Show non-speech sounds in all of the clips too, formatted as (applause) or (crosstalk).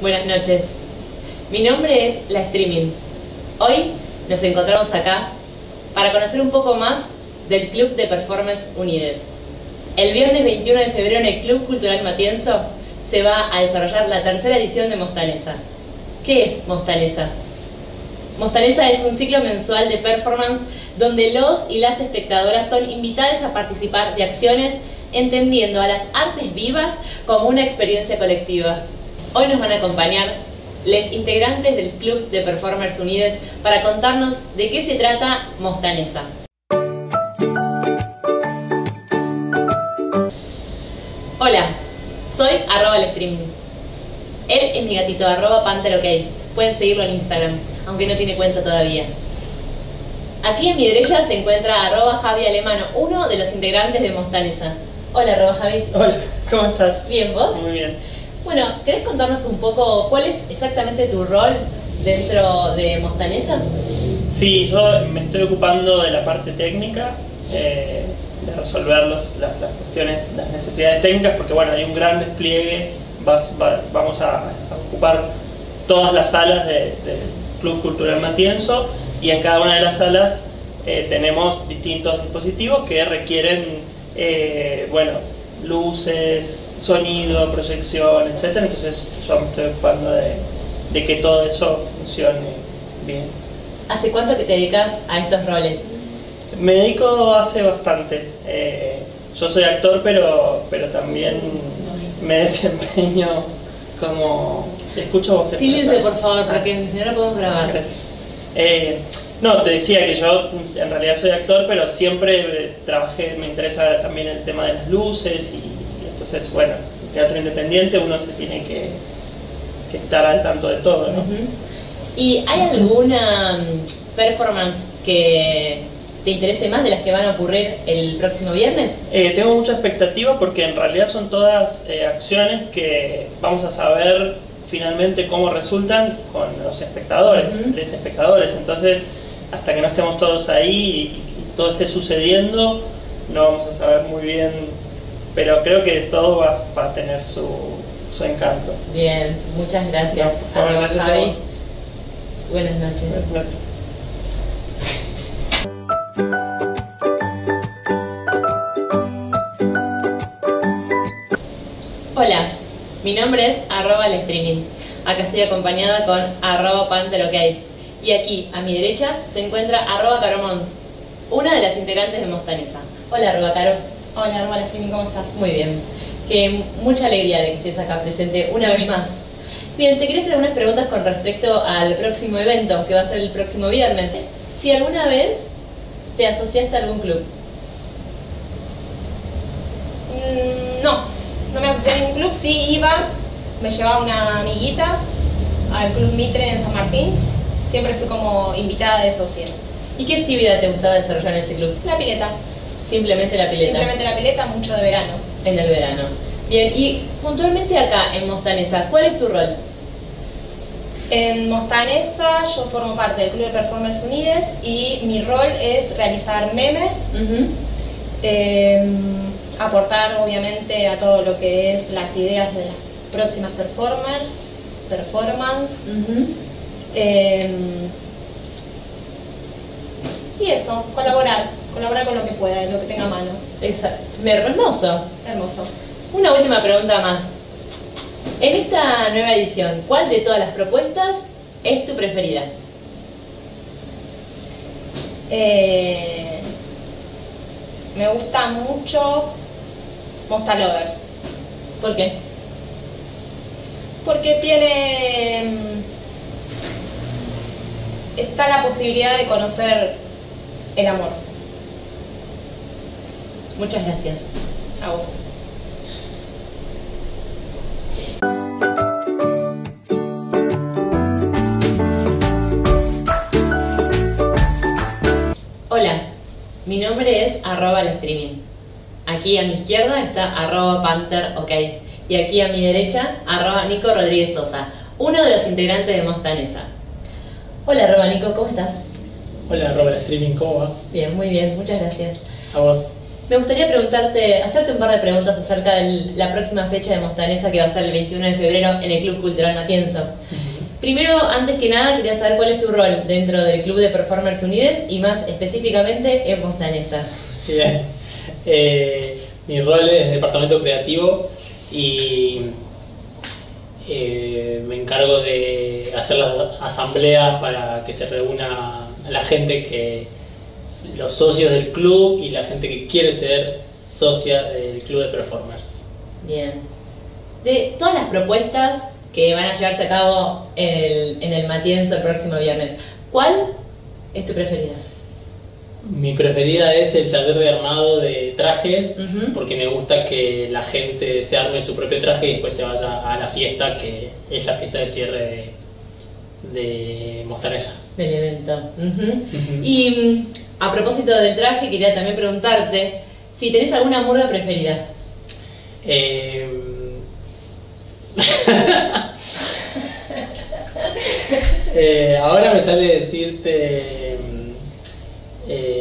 Buenas noches. Mi nombre es La Streaming. Hoy nos encontramos acá para conocer un poco más del Club de Performance Unides. El viernes 21 de febrero en el Club Cultural Matienzo se va a desarrollar la tercera edición de Mostanesa. ¿Qué es Mostanesa? Mostanesa es un ciclo mensual de performance donde los y las espectadoras son invitadas a participar de acciones entendiendo a las artes vivas como una experiencia colectiva. Hoy nos van a acompañar los integrantes del Club de Performers Unides para contarnos de qué se trata Mostanesa. Hola, soy arroba el streaming. Él es mi gatito, arroba panther ok. Pueden seguirlo en Instagram, aunque no tiene cuenta todavía. Aquí a mi derecha se encuentra arroba Javi Alemano, uno de los integrantes de Mostanesa. Hola arroba Javi. Hola, ¿cómo estás? Bien, ¿vos? Muy bien. Bueno, ¿querés contarnos un poco cuál es exactamente tu rol dentro de Mostanesa? Sí, yo me estoy ocupando de la parte técnica, eh, de resolver los- las, cuestiones, las necesidades técnicas, porque bueno, hay un gran despliegue, vas- va- vamos a, ocupar todas las salas de- del Club Cultural Matienzo y en cada una de las salas eh, tenemos distintos dispositivos que requieren, eh, bueno, luces, sonido, proyección, etc. Entonces yo me estoy ocupando de, de que todo eso funcione bien. ¿Hace cuánto que te dedicas a estos roles? Me dedico hace bastante. eh, yo soy actor, pero, pero también me desempeño como... Escucho voces. Silencio, pero- por favor, Ah, porque si no, no podemos grabar. Gracias. Eh, no, te decía que yo en realidad soy actor, pero siempre eh, trabajé, me interesa también el tema de las luces y, y entonces, bueno, en teatro independiente uno se tiene que, que estar al tanto de todo, ¿no? ¿Y hay alguna mm, performance que te interese más de las que van a ocurrir el próximo viernes? Eh, tengo mucha expectativa porque en realidad son todas eh, acciones que vamos a saber finalmente cómo resultan con los espectadores, los espectadores. Entonces, hasta que no estemos todos ahí y, y todo esté sucediendo, no vamos a saber muy bien, pero creo que todo va, va a tener su, su encanto. Bien, muchas gracias. No, por favor, gracias a Javi. vos. Buenas noches. Buenas noches. Hola, mi nombre es arroba el streaming. Acá estoy acompañada con arroba panther ok. Y aquí, a mi derecha, se encuentra arroba caromons, una de las integrantes de Mostanesa. Hola, arroba caro. Hola, arroba streaming, ¿cómo estás? Muy bien. Que mucha alegría de que estés acá presente una vez más. Bien, te quería hacer algunas preguntas con respecto al próximo evento, que va a ser el próximo viernes. Si alguna vez te asociaste a algún club. Mm, no, no me asocié a ningún club, sí iba, me llevaba una amiguita al Club Mitre en San Martín, siempre fui como invitada de socia. ¿Y qué actividad te gustaba desarrollar en ese club? La pileta, Simplemente la pileta. simplemente la pileta, mucho de verano. En el verano. Bien, y puntualmente acá en Mostanesa, ¿cuál es tu rol? En Mostanesa yo formo parte del Club de Performers Unides y mi rol es realizar memes, eh, aportar obviamente a todo lo que es las ideas de las próximas performers, performance, Eh, y eso, colaborar, colaborar con lo que pueda, lo que tenga a mano. Exacto. Hermoso. Hermoso. Una última pregunta más. En esta nueva edición, ¿cuál de todas las propuestas es tu preferida? Eh, me gusta mucho Mosta Lovers, ¿Por qué? porque tiene... está la posibilidad de conocer el amor. Muchas gracias. A vos. Hola, mi nombre es arroba el streaming. Aquí a mi izquierda está arroba panther ok. Y aquí a mi derecha, arroba Nico Rodríguez Sosa, uno de los integrantes de Mostanesa. Hola arroba Nico, ¿cómo estás? Hola Robert Streaming, ¿cómo va? Bien, muy bien, muchas gracias. A vos. Me gustaría preguntarte, hacerte un par de preguntas acerca de la próxima fecha de Mostanesa que va a ser el 21 de febrero en el Club Cultural Matienzo. Primero, antes que nada, quería saber cuál es tu rol dentro del Club de Performers Unides y más específicamente en Mostanesa. Bien. Eh, mi rol es departamento creativo y eh, me encargo de hacer las asambleas para que se reúna la gente que los socios del club y la gente que quiere ser socia del club de performers. Bien. De todas las propuestas que van a llevarse a cabo en el, Matienzo el próximo viernes, ¿cuál es tu preferida? Mi preferida es el taller de armado de trajes, porque me gusta que la gente se arme su propio traje y después se vaya a la fiesta, que es la fiesta de cierre de, de Mostanesa. Del evento. Y mm, a propósito del traje, quería también preguntarte si tenés alguna murga preferida. Eh... (laughs) eh, ahora me sale decirte... Eh,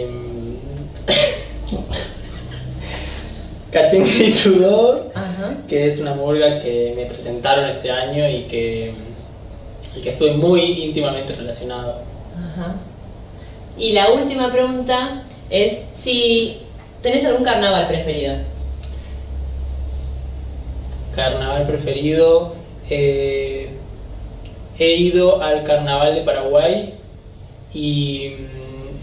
Cachengue y Sudor, que es una murga que me presentaron este año y que, y que estoy muy íntimamente relacionado. Ajá. Y la última pregunta es si tenés algún carnaval preferido. Carnaval preferido. Eh, he ido al carnaval de Paraguay y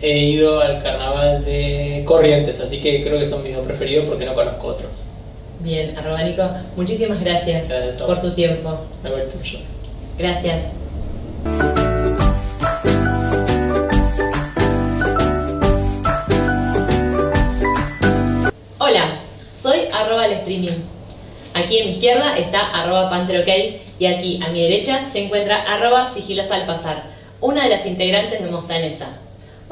he ido al carnaval de Corrientes, así que creo que son mis dos preferidos porque no conozco otros. Bien, Arrobánico, muchísimas gracias, por tu tiempo. Gracias. Hola, soy arroba el streaming. Aquí a mi izquierda está arroba panterok y aquí a mi derecha se encuentra arroba sigilosa al pasar, una de las integrantes de Mostanesa.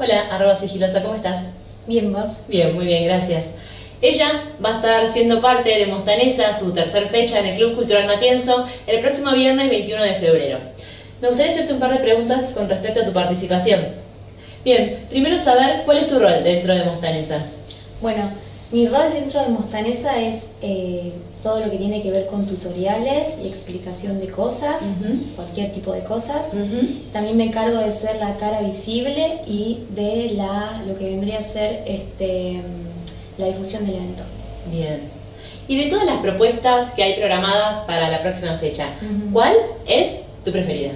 Hola, arroba sigilosa, ¿cómo estás? Bien, vos. Bien, muy bien, gracias. Ella va a estar siendo parte de Mostanesa, su tercer fecha en el Club Cultural Matienzo, el próximo viernes 21 de febrero. Me gustaría hacerte un par de preguntas con respecto a tu participación. Bien, primero saber cuál es tu rol dentro de Mostanesa. Bueno, mi rol dentro de Mostanesa es eh, todo lo que tiene que ver con tutoriales y explicación de cosas, cualquier tipo de cosas. También me encargo de ser la cara visible y de la, lo que vendría a ser este, la difusión del evento. Bien. Y de todas las propuestas que hay programadas para la próxima fecha, ¿cuál es tu preferida?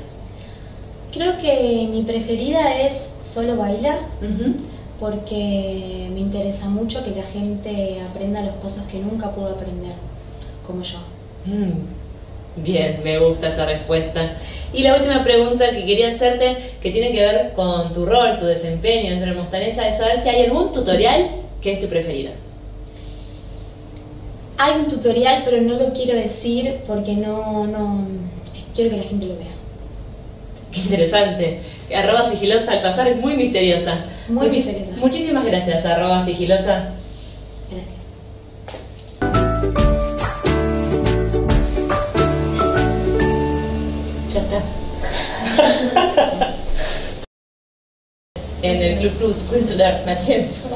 Creo que mi preferida es Solo Baila porque me interesa mucho que la gente aprenda los pasos que nunca pudo aprender, como yo. Mm, bien, me gusta esa respuesta. Y la última pregunta que quería hacerte, que tiene que ver con tu rol, tu desempeño dentro de Mostanesa, es saber si hay algún tutorial que es tu preferido. Hay un tutorial, pero no lo quiero decir porque no, no quiero que la gente lo vea. Qué interesante. Arroba sigilosa al pasar es muy misteriosa. Muy misteriosa. Muchísimas gracias, arroba sigilosa. Gracias. En el Club Club Cultural Matienzo.